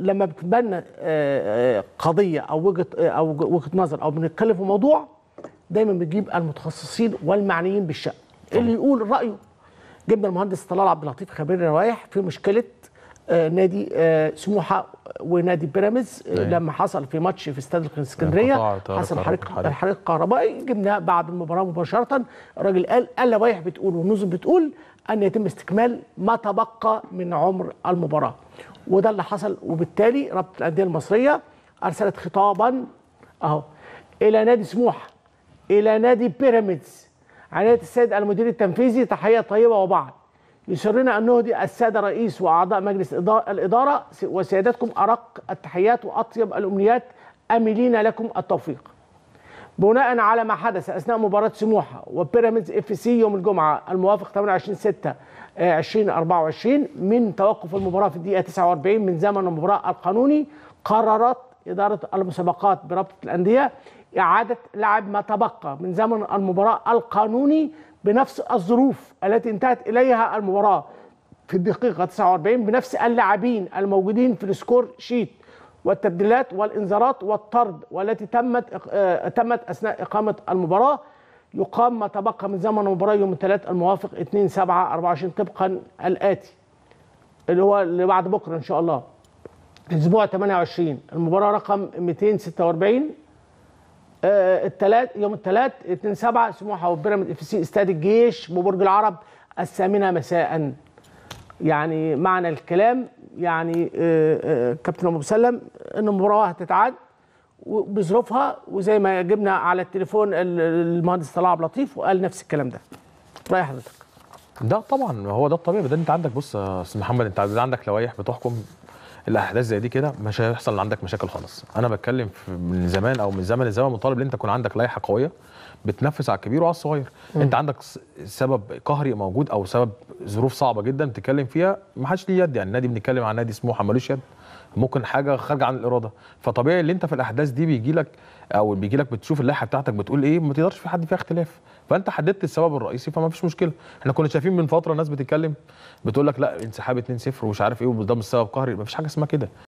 لما بتبنى آه، قضية أو وجهة أو وجهة نظر أو بنتكلم في موضوع دايما بنجيب المتخصصين والمعنيين بالشأن. اللي يقول رأيه جبنا المهندس طلال عبد اللطيف خبير الروايح في مشكلة آه، نادي آه، سموحة ونادي بيراميدز آه، أيوة. لما حصل في ماتش في استاد الاسكندريه التيار حصل. حريق حريق. الحريق الكهربائي جبناه بعد المباراة مباشرة الراجل قال اللوائح بتقول والنظم بتقول أن يتم استكمال ما تبقى من عمر المباراة وده اللي حصل وبالتالي رابطة الأندية المصرية أرسلت خطابا أهو إلى نادي سموحة إلى نادي بيراميدز عناية السيد المدير التنفيذي تحية طيبة وبعد يسرنا ان نهدي السادة رئيس وأعضاء مجلس إدا- الإدارة. وسيادتكم أرق التحيات وأطيب الأمنيات. أملين لكم التوفيق. بناء على ما حدث أثناء مباراة سموحة وبيراميدز إف سي يوم الجمعة الموافق 28 6 2024 من توقف المباراة في الدقيقة 49 من زمن المباراة القانوني. قررت إدارة المسابقات برابطه الأندية. إعادة لعب ما تبقى من زمن المباراة القانوني. بنفس الظروف التي انتهت إليها المباراة في الدقيقة 49 بنفس اللاعبين الموجودين في ال score sheet والتبديلات والإنذارات والطرد والتي تمت آه، تمت أثناء إقامة المباراة. يقام ما تبقى من زمن المباراة يوم الثلاث الموافق 2 7 24 طبقا الآتي اللي هو اللي بعد بكرة إن شاء الله. أسبوع 28 المباراة رقم 246 آه، الثلاث يوم الثلاث 2 7 سموحة وبيراميد إف سي استاد الجيش ببرج العرب الثامنة مساء. يعني معنى الكلام يعني آه، آه، كابتن أبو مسلم إن المباراة هتتعاد بظروفها وزي ما جبنا على التليفون ال- المهندس طلال عبد اللطيف وقال نفس الكلام ده. رأي حضرتك. ده طبعا هو ده الطبيعي. ده أنت عندك بص يا أستاذ محمد أنت عندك لوائح بتحكم الأحداث زي دي كده مش هيحصل عندك مشاكل خالص. أنا بتكلم في من زمان أو من زمن الزمن مطالب إن أنت يكون عندك لائحة قوية بتنفذ على الكبير وعلى الصغير. أنت عندك سبب قهري موجود أو سبب ظروف صعبة جدا بتتكلم فيها ما حدش ليه يد يعني. النادي بنتكلم عن نادي سموحه ملوش يد. ممكن حاجة خارجة عن الإرادة. فطبيعي اللي أنت في الأحداث دي بيجي لك أو بيجي لك بتشوف اللائحة بتاعتك بتقول إيه ما تقدرش في حد فيها اختلاف. فأنت حددت السبب الرئيسي فما فيش مشكلة. إحنا كنا شايفين من فترة ناس بتتكلم بتقول لك لا انسحاب 2-0 ومش عارف إيه وده مش سبب قهري. ما فيش حاجة اسمها كده.